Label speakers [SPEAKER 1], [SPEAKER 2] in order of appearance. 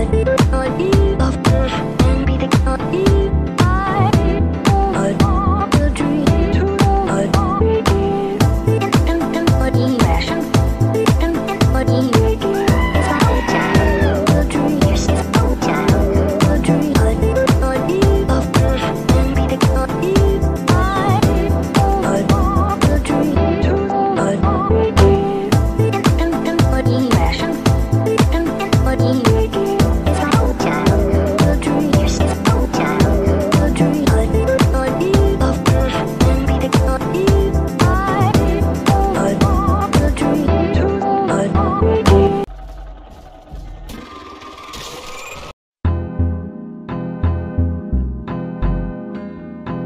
[SPEAKER 1] on, on,